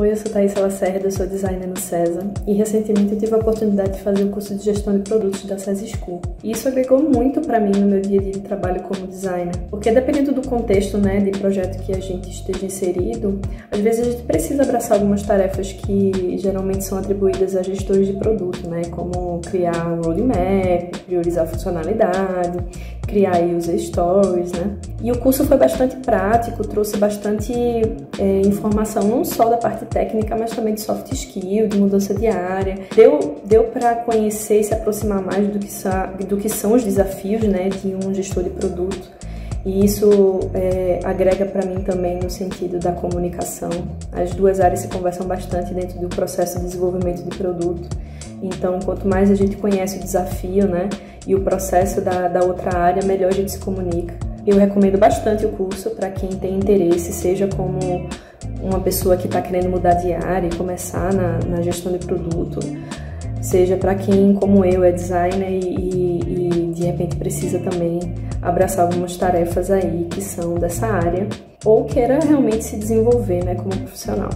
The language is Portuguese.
Oi, eu sou Thaís Lacerda, sou designer no CESA e recentemente eu tive a oportunidade de fazer o curso de gestão de produtos da CESA School. E isso agregou muito para mim no meu dia a dia de trabalho como designer, porque dependendo do contexto, né, de projeto que a gente esteja inserido, às vezes a gente precisa abraçar algumas tarefas que geralmente são atribuídas a gestores de produto, né, como criar um roadmap, priorizar funcionalidade, criar user stories, né. E o curso foi bastante prático, trouxe bastante é, informação não só da parte técnica, mas também de soft skill, de mudança de área. Deu, deu para conhecer e se aproximar mais do que, do que são os desafios né, de um gestor de produto. E isso é, agrega para mim também no sentido da comunicação. As duas áreas se conversam bastante dentro do processo de desenvolvimento de produto. Então, quanto mais a gente conhece o desafio né, e o processo da, da outra área, melhor a gente se comunica. Eu recomendo bastante o curso para quem tem interesse, seja como uma pessoa que está querendo mudar de área e começar na, na gestão de produto, seja para quem, como eu, é designer e, e, e de repente precisa também abraçar algumas tarefas aí que são dessa área, ou queira realmente se desenvolver né, como profissional.